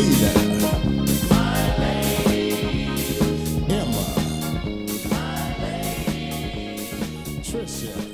Anita, my lady. Emma, my lady. Trisha.